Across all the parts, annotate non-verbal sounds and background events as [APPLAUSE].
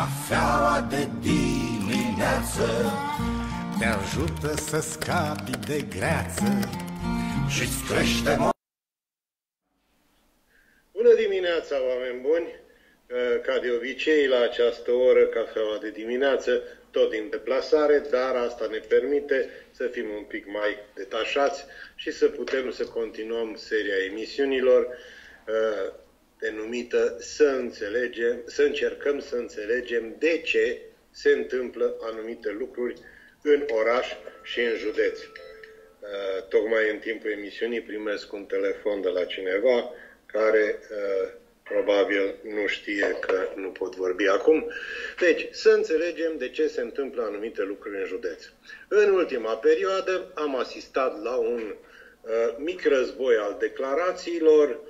Cafeaua de dimineață Te ajută să scapi de greață Și-ți crește mo- Bună dimineața, oameni buni! Ca de obicei, la această oră, cafeaua de dimineață, tot din deplasare, dar asta ne permite să fim un pic mai detașați și să putem să continuăm seria emisiunilor uh, denumită să înțelegem, să încercăm să înțelegem de ce se întâmplă anumite lucruri în oraș și în județ. Uh, tocmai în timpul emisiunii primesc un telefon de la cineva care uh, probabil nu știe că nu pot vorbi acum. Deci, să înțelegem de ce se întâmplă anumite lucruri în județ. În ultima perioadă am asistat la un uh, mic război al declarațiilor,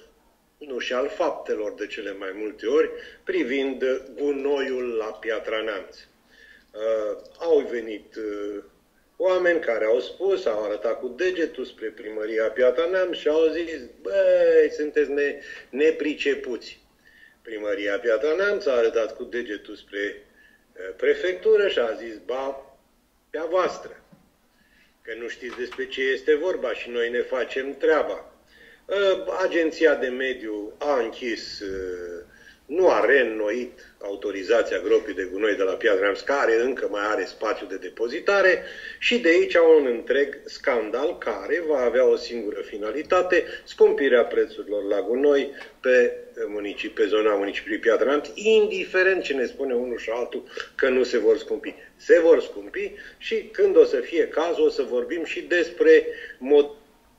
nu și al faptelor de cele mai multe ori, privind gunoiul la Piatra Neamț. Uh, au venit uh, oameni care au spus, au arătat cu degetul spre primăria Piatra Neamț și au zis, băi, sunteți ne, nepricepuți. Primăria Piatra Neamț a arătat cu degetul spre uh, prefectură și a zis, ba, pe a voastră, că nu știți despre ce este vorba și noi ne facem treaba. Uh, Agenția de mediu a închis uh, nu a reînnoit autorizația gropii de gunoi de la Piatra Neamț, care încă mai are spațiu de depozitare și de aici un întreg scandal care va avea o singură finalitate, scumpirea prețurilor la gunoi pe, municip, pe zona municipiului Piatra Neamț, indiferent ce ne spune unul și altul că nu se vor scumpi. Se vor scumpi și când o să fie cazul o să vorbim și despre mod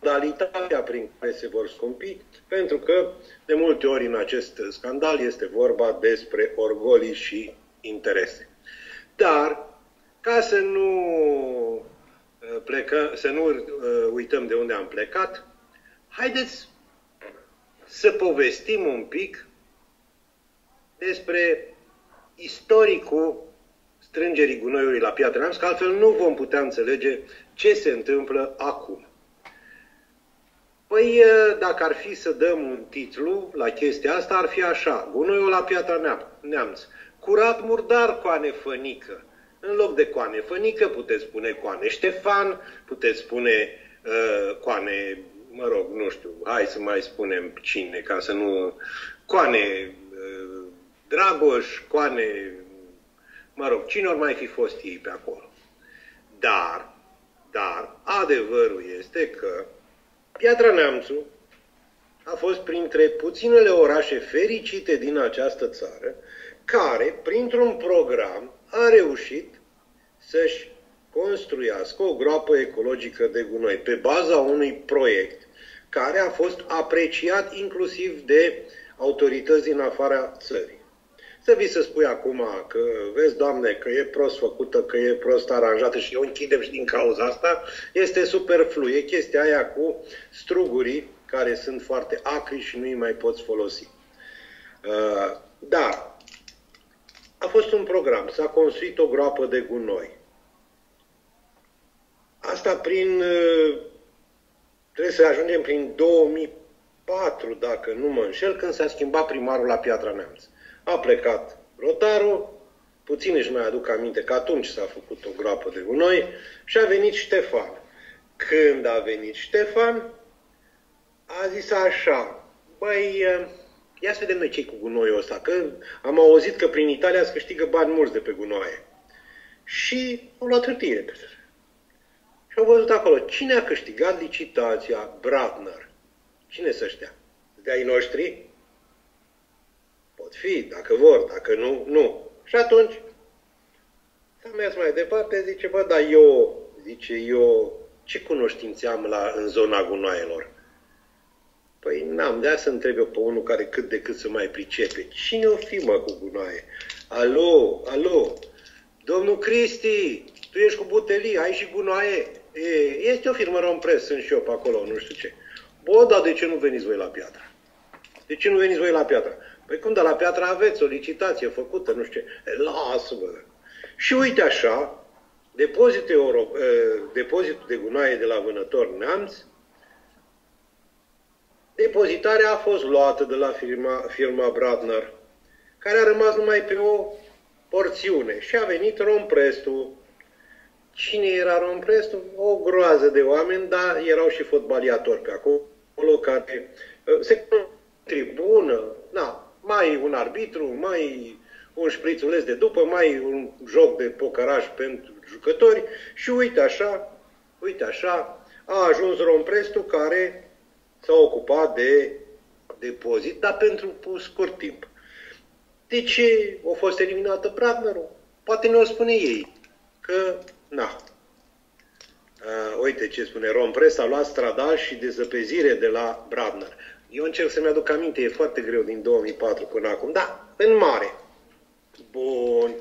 modalitatea prin care se vor scumpi, pentru că de multe ori în acest scandal este vorba despre orgolii și interese. Dar, ca să nu uh, plecă, să nu uh, uităm de unde am plecat, haideți să povestim un pic despre istoricul strângerii gunoiului la Piatra Neamț, că altfel nu vom putea înțelege ce se întâmplă acum. Păi, dacă ar fi să dăm un titlu la chestia asta, ar fi așa. Gunoiul la Piatra Neamț. Curat murdar coane fănică. În loc de coane fănică puteți spune coane Ștefan, puteți spune uh, coane, mă rog, nu știu, hai să mai spunem cine, ca să nu... Coane uh, Dragoș, coane, mă rog, cine ori mai fi fost ei pe acolo. Dar, dar, adevărul este că Piatra Neamțu a fost printre puținele orașe fericite din această țară care, printr-un program, a reușit să-și construiască o groapă ecologică de gunoi pe baza unui proiect care a fost apreciat inclusiv de autorități din afara țării. Să vii să spui acum că, vezi, Doamne, că e prost făcută, că e prost aranjată și o închidem și din cauza asta, este superflu. E chestia aia cu strugurii care sunt foarte acri și nu îi mai poți folosi. Uh, dar a fost un program, s-a construit o groapă de gunoi. Asta prin, uh, trebuie să ajungem prin 2004, dacă nu mă înșel, când s-a schimbat primarul la Piatra Neamț. A plecat rotarul, puțin își mai aduc aminte că atunci s-a făcut o groapă de gunoi și a venit Ștefan. Când a venit Ștefan, a zis așa, băi, ia să vedem noi ce cu gunoiul ăsta, că am auzit că prin Italia se câștigă bani mulți de pe gunoaie. Și au luat hârtie. Și au văzut acolo, cine a câștigat licitația? Bratner. Cine să ăștia? De ai noștri? Pot fi, dacă vor, dacă nu, nu. Și atunci s-a mers mai departe, zice, bă, dar eu, zice, eu, ce cunoștințe am la, în zona gunoaielor? Păi n-am, de să întreb eu pe unul care cât de cât să mai pricepe. Cine o fi, mă, cu gunoaie? Alo, alo, domnul Cristi, tu ești cu butelii, ai și gunoaie? E, este o firmă Rompres, sunt și eu pe acolo, nu știu ce. Bă, dar de ce nu veniți voi la piatră? De ce nu veniți voi la piatră? Păi cum de la piatră aveți o licitație făcută, nu știu ce. Lasă-mă. Și uite așa, depozitul, euro, depozitul de gunoaie de la vânător Neamț, depozitarea a fost luată de la firma, firma Bradner, care a rămas numai pe o porțiune și a venit Romprestu. Cine era Romprestu? O groază de oameni, dar erau și fotbaliatori pe acolo care uh, se tribună, na, mai un arbitru, mai un șprițuleț de după, mai un joc de pocăraj pentru jucători și uite așa, uite așa, a ajuns Romprestu care s-a ocupat de depozit, dar pentru un scurt timp. De ce a fost eliminată Bradnerul? Poate ne-o spune ei, că, na, Uh, uite ce spune Rompres, a luat stradal și dezăpezire de la Bradner. Eu încerc să-mi aduc aminte, e foarte greu din 2004 până acum, da, în mare. Bun.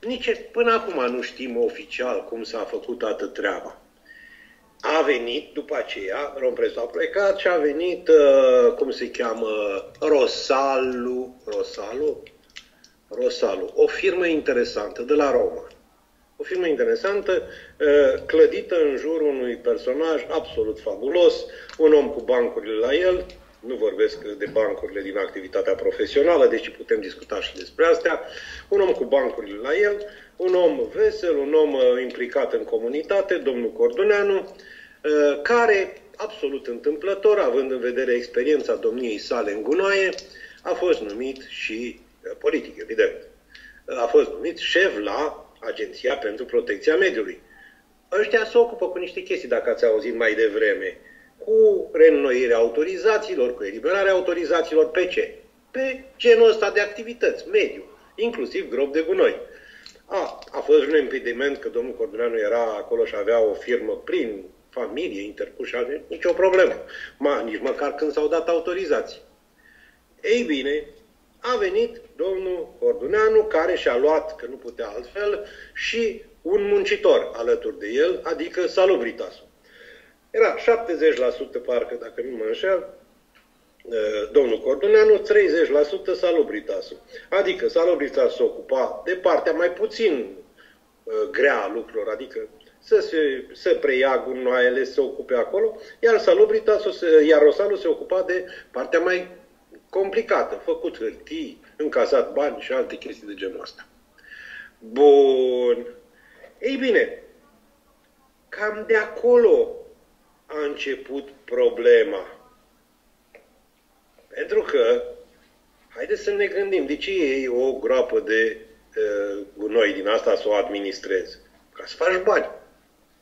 Nici până acum nu știm oficial cum s-a făcut toată treaba. A venit după aceea, Rompresul a plecat și a venit, uh, cum se cheamă, Rosalu, Rosalu, Rosalu, o firmă interesantă de la Roma. O firmă interesantă, uh, clădită în jurul unui personaj absolut fabulos, un om cu bancurile la el, nu vorbesc de bancurile din activitatea profesională, deși putem discuta și despre astea, un om cu bancurile la el, un om vesel, un om uh, implicat în comunitate, domnul Corduneanu, uh, care, absolut întâmplător, având în vedere experiența domniei sale în gunoaie, a fost numit și uh, politic, evident. A fost numit șef la Agenția pentru Protecția Mediului. Ăștia se ocupă cu niște chestii, dacă ați auzit mai devreme cu reînnoirea autorizațiilor, cu eliberarea autorizațiilor pe ce? Pe genul ăsta de activități, mediu, inclusiv grob de gunoi. A, a fost un impediment că domnul Corduneanu era acolo și avea o firmă prin familie, interpuși, nicio problemă. Ma, nici măcar când s-au dat autorizații. Ei bine, a venit domnul Corduneanu, care și-a luat, că nu putea altfel, și un muncitor alături de el, adică salubritasul. Era 70% parcă, dacă nu mă înșel, domnul Corduneanu, 30% salubritasul. Adică salubritasul se ocupa de partea mai puțin grea a lucrurilor, adică să, se, să preia gunoaiele, să se ocupe acolo, iar salubritasul, iar Rosalu se ocupa de partea mai complicată, făcut hârtii, încasat bani și alte chestii de genul ăsta. Bun. Ei bine, cam de acolo a început problema. Pentru că, haideți să ne gândim, de ce iei o groapă de uh, gunoi din asta să o administrezi? Ca să faci bani.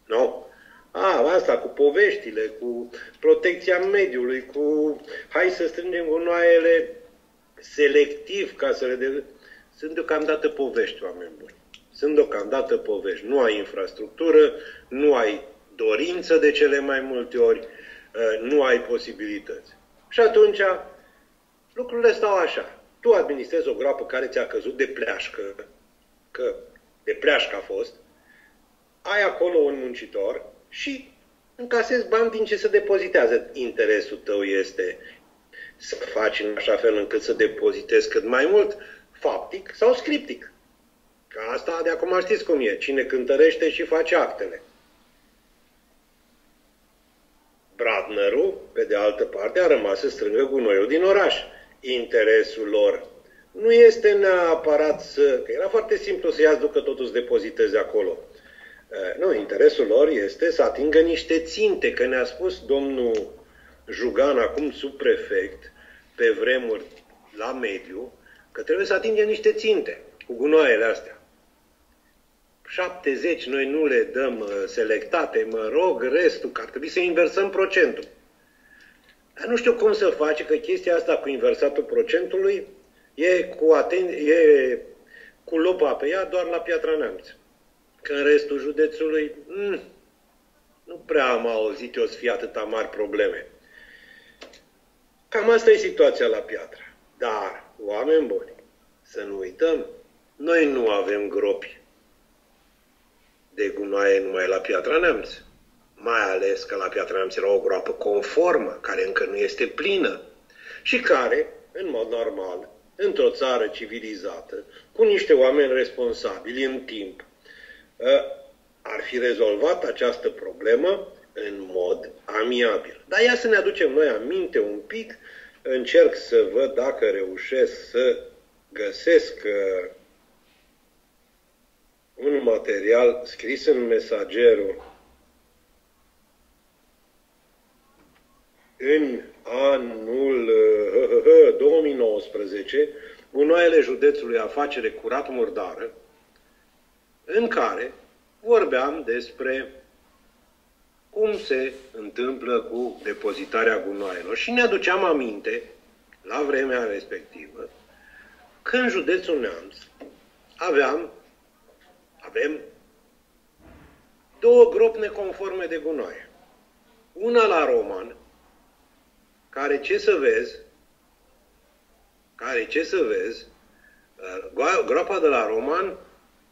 Nu? A, asta cu poveștile, cu protecția mediului, cu hai să strângem gunoaiele selectiv ca să le de... Sunt deocamdată povești, oameni buni. Sunt deocamdată povești. Nu ai infrastructură, nu ai dorință de cele mai multe ori, uh, nu ai posibilități. Și atunci lucrurile stau așa. Tu administrezi o groapă care ți-a căzut de pleașcă, că de pleașcă a fost, ai acolo un muncitor și încasezi bani din ce se depozitează. Interesul tău este să faci în așa fel încât să depozitezi cât mai mult, faptic sau scriptic. Ca asta de acum știți cum e. Cine cântărește și face actele. Bradnerul, pe de altă parte, a rămas să strângă gunoiul din oraș. Interesul lor nu este neapărat să... Că era foarte simplu să ia ducă totul să depoziteze acolo. Nu, interesul lor este să atingă niște ținte, că ne-a spus domnul Jugan, acum subprefect, pe vremuri la mediu, că trebuie să atingem niște ținte cu gunoaiele astea. 70 noi nu le dăm uh, selectate, mă rog, restul, că ar trebui să inversăm procentul. Dar nu știu cum să face, că chestia asta cu inversatul procentului e cu, aten- e cu lupa pe ea doar la Piatra Neamț. Că în restul județului, mm, nu prea am auzit eu să fie atâta mari probleme. Cam asta e situația la Piatra. Dar, oameni buni, să nu uităm, noi nu avem gropi de gunoaie numai la Piatra Neamț. Mai ales că la Piatra Neamț era o groapă conformă, care încă nu este plină și care, în mod normal, într-o țară civilizată, cu niște oameni responsabili în timp, ă, ar fi rezolvat această problemă în mod amiabil. Dar ia să ne aducem noi aminte un pic, încerc să văd dacă reușesc să găsesc ă, material scris în mesagerul în anul [LAUGHS] 2019, gunoaiele județului afacere curat murdară, în care vorbeam despre cum se întâmplă cu depozitarea gunoaielor. Și ne aduceam aminte, la vremea respectivă, că în județul Neamț aveam, avem două gropi neconforme de gunoaie. Una la Roman, care ce să vezi, care ce să vezi, uh, groapa de la Roman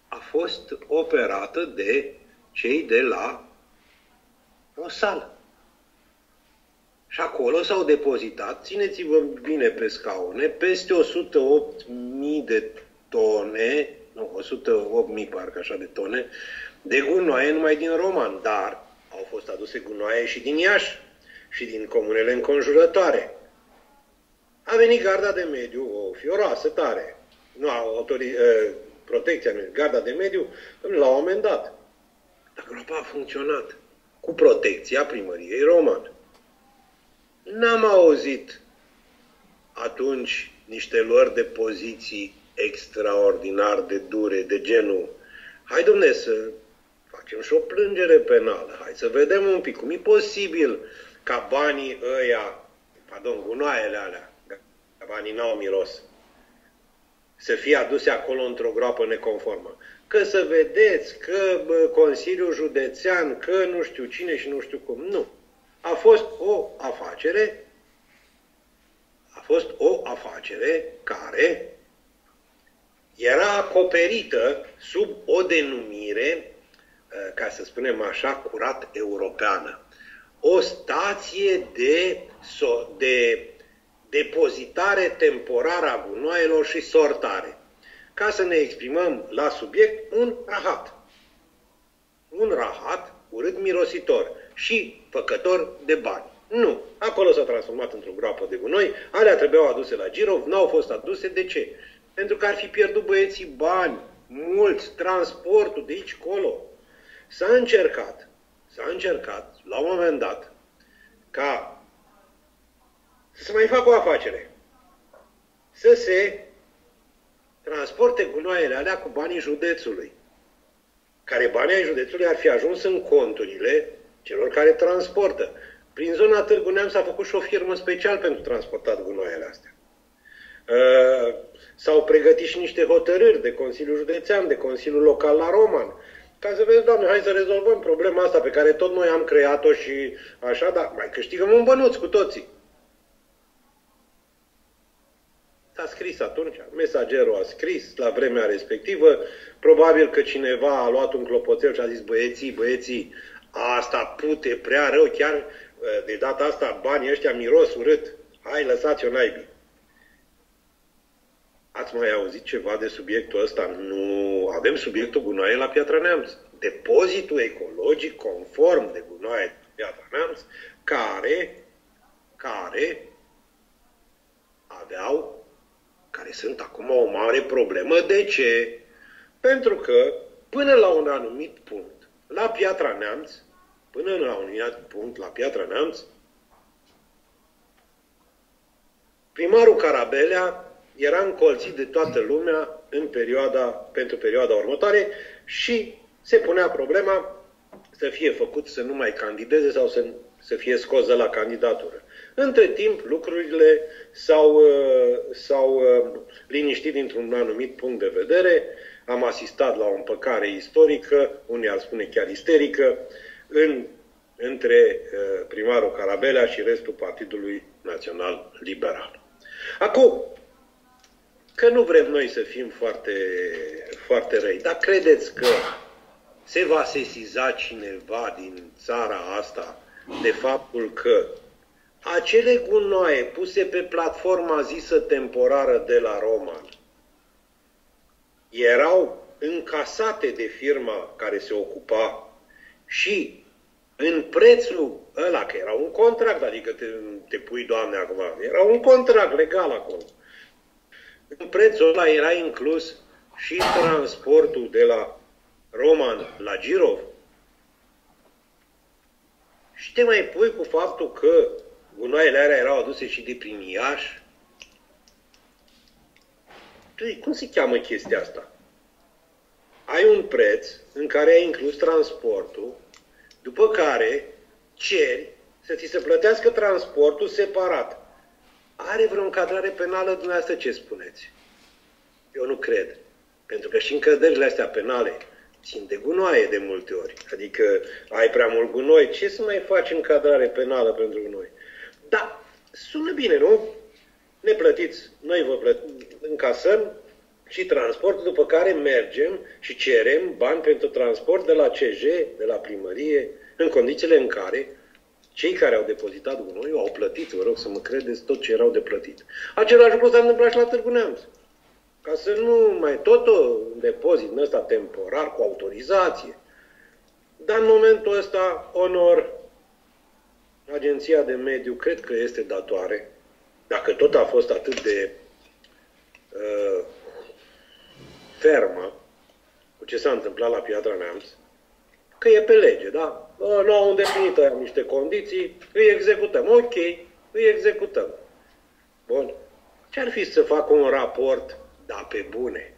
a fost operată de cei de la o sală. Și acolo s-au depozitat, țineți-vă bine pe scaune, peste 108.000 de tone, nu, 108.000 parcă așa de tone, de gunoaie numai din Roman, dar au fost aduse gunoaie și din Iași și din comunele înconjurătoare. A venit garda de mediu, o fioroasă tare, nu, autori, uh, protecția, nu, garda de mediu, l-au amendat. Dar groapa a funcționat cu protecția primăriei roman. N-am auzit atunci niște luări de poziții extraordinar de dure, de genul hai domne să facem și o plângere penală, hai să vedem un pic cum e posibil ca banii ăia, pardon, gunoaiele alea, ca banii n-au miros, să fie aduse acolo într-o groapă neconformă. Că să vedeți că bă, Consiliul Județean, că nu știu cine și nu știu cum. Nu. A fost o afacere, a fost o afacere care era acoperită sub o denumire, ca să spunem așa, curat europeană o stație de, de depozitare temporară a gunoaielor și sortare. Ca să ne exprimăm la subiect, un rahat. Un rahat urât mirositor și făcător de bani. Nu. Acolo s-a transformat într-o groapă de gunoi, alea trebuiau aduse la Girov, n-au fost aduse. De ce? Pentru că ar fi pierdut băieții bani, mulți, transportul de aici colo. S-a încercat s-a încercat, la un moment dat, ca să se mai facă o afacere. Să se transporte gunoaiele alea cu banii județului. Care banii ai județului ar fi ajuns în conturile celor care transportă. Prin zona Târgu Neamț s-a făcut și o firmă special pentru transportat gunoaiele astea. Uh, s-au pregătit și niște hotărâri de Consiliul Județean, de Consiliul Local la Roman, ca să vezi, Doamne, hai să rezolvăm problema asta pe care tot noi am creat-o și așa, dar mai câștigăm un bănuț cu toții. S-a scris atunci, mesagerul a scris la vremea respectivă, probabil că cineva a luat un clopoțel și a zis, băieții, băieții, asta pute prea rău, chiar de data asta banii ăștia miros urât, hai lăsați-o naibii. Ați mai auzit ceva de subiectul ăsta? Nu. Avem subiectul gunoaie la Piatra Neamț. Depozitul ecologic conform de gunoaie Piatra Neamț, care, care aveau, care sunt acum o mare problemă. De ce? Pentru că până la un anumit punct, la Piatra Neamț, până la un anumit punct, la Piatra Neamț, primarul Carabelea era încolțit de toată lumea în perioada, pentru perioada următoare și se punea problema să fie făcut să nu mai candideze sau să, să fie scos de la candidatură. Între timp, lucrurile s-au, uh, s-au uh, liniștit dintr-un anumit punct de vedere. Am asistat la o împăcare istorică, unii ar spune chiar isterică, în, între uh, primarul Carabelea și restul Partidului Național Liberal. Acum, că nu vrem noi să fim foarte, foarte răi, dar credeți că se va sesiza cineva din țara asta de faptul că acele gunoaie puse pe platforma zisă temporară de la Roman erau încasate de firma care se ocupa și în prețul ăla, că era un contract, adică te, te pui, Doamne, acum, era un contract legal acolo. În prețul ăla era inclus și transportul de la Roman la Girov. Și te mai pui cu faptul că gunoaiele alea erau aduse și de prin Iași. Păi, cum se cheamă chestia asta? Ai un preț în care ai inclus transportul, după care ceri să ți se plătească transportul separat. Are vreo încadrare penală dumneavoastră ce spuneți? Eu nu cred. Pentru că și încăderile astea penale țin de gunoaie de multe ori. Adică ai prea mult gunoi, ce să mai faci încadrare penală pentru gunoi? Da, sună bine, nu? Ne plătiți, noi vă plăt, încasăm și transport, după care mergem și cerem bani pentru transport de la CJ, de la primărie, în condițiile în care cei care au depozitat gunoiul au plătit, vă rog să mă credeți, tot ce erau de plătit. Același lucru s-a întâmplat și la Târgu Neamț. Ca să nu mai tot un depozit în ăsta temporar, cu autorizație. Dar în momentul ăsta, onor, Agenția de Mediu cred că este datoare, dacă tot a fost atât de uh, fermă cu ce s-a întâmplat la Piatra Neamț, că e pe lege, da? Nu au îndeplinit aia niște condiții, îi executăm. Ok, îi executăm. Bun. Ce-ar fi să facă un raport, da, pe bune?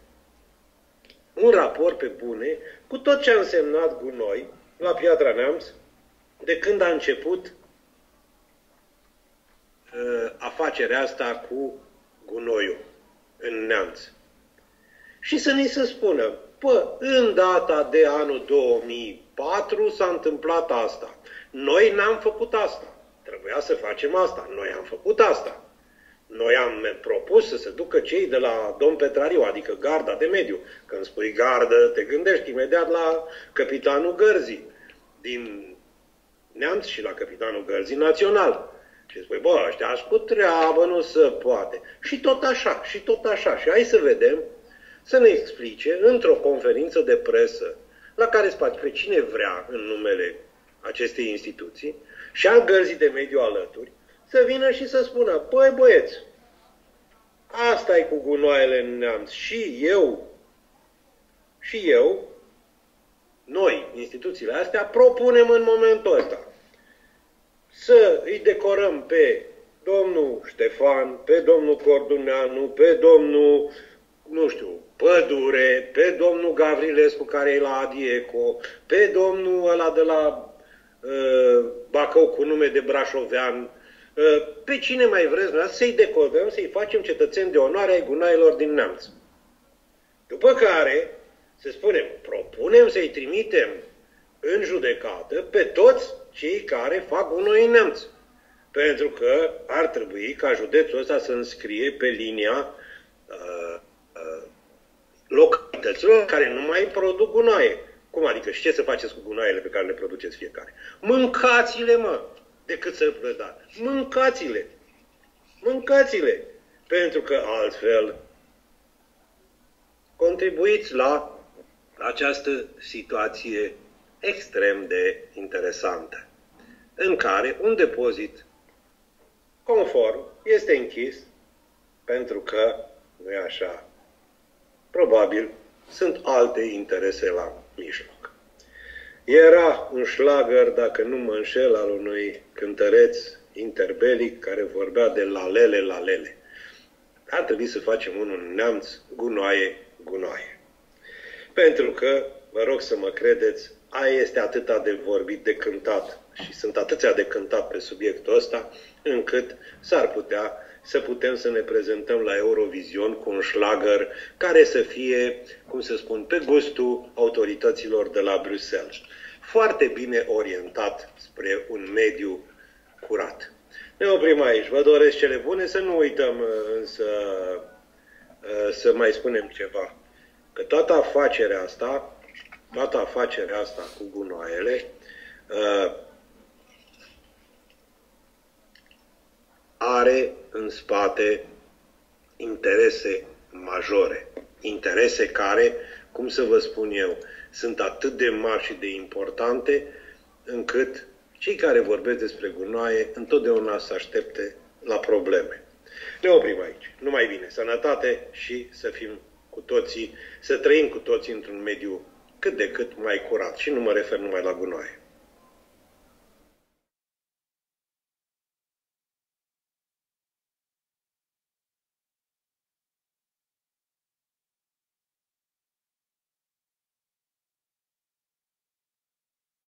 Un raport pe bune cu tot ce a însemnat gunoi la Piatra Neamț de când a început uh, afacerea asta cu gunoiul în Neamț. Și să ni se spună, pă, în data de anul 2004 s-a întâmplat asta. Noi n-am făcut asta. Trebuia să facem asta. Noi am făcut asta. Noi am propus să se ducă cei de la Domn Petrariu, adică garda de mediu. Când spui gardă, te gândești imediat la capitanul Gărzii din Neamț și la capitanul Gărzii Național. Și spui, bă, ăștia cu treabă, nu se poate. Și tot așa, și tot așa. Și hai să vedem, să ne explice într-o conferință de presă la care spați pe cine vrea în numele acestei instituții și al gărzii de mediu alături, să vină și să spună, păi băieți, asta e cu gunoaiele în neamț. Și eu, și eu, noi, instituțiile astea, propunem în momentul ăsta să îi decorăm pe domnul Ștefan, pe domnul Corduneanu, pe domnul, nu știu, Pădure, pe domnul Gavrilescu care e la Adieco, pe domnul ăla de la uh, Bacău cu nume de Brașovean, uh, pe cine mai vreți, să-i decorăm, să-i facem cetățeni de onoare ai gunailor din Neamț. După care, se spune, propunem să-i trimitem în judecată pe toți cei care fac gunoi în Neamț. Pentru că ar trebui ca județul ăsta să înscrie pe linia uh, uh, localităților care nu mai produc gunoaie. Cum adică? Și ce să faceți cu gunoaiele pe care le produceți fiecare? Mâncați-le, mă! Decât să predați. Mâncați-le! Mâncați-le! Pentru că altfel contribuiți la această situație extrem de interesantă, în care un depozit conform este închis pentru că, nu e așa, probabil sunt alte interese la mijloc. Era un șlagăr, dacă nu mă înșel, al unui cântăreț interbelic care vorbea de lalele, lalele. Ar trebui să facem unul neamț, gunoaie, gunoaie. Pentru că, vă rog să mă credeți, aia este atâta de vorbit, de cântat și sunt atâția de cântat pe subiectul ăsta, încât s-ar putea să putem să ne prezentăm la Eurovision cu un șlagăr care să fie, cum să spun, pe gustul autorităților de la Bruxelles. Foarte bine orientat spre un mediu curat. Ne oprim aici. Vă doresc cele bune, să nu uităm însă să mai spunem ceva. Că toată afacerea asta, toată afacerea asta cu gunoaiele, are în spate interese majore. Interese care, cum să vă spun eu, sunt atât de mari și de importante încât cei care vorbesc despre gunoaie întotdeauna se aștepte la probleme. Ne oprim aici. Nu mai bine. Sănătate și să fim cu toții, să trăim cu toții într-un mediu cât de cât mai curat și nu mă refer numai la gunoaie.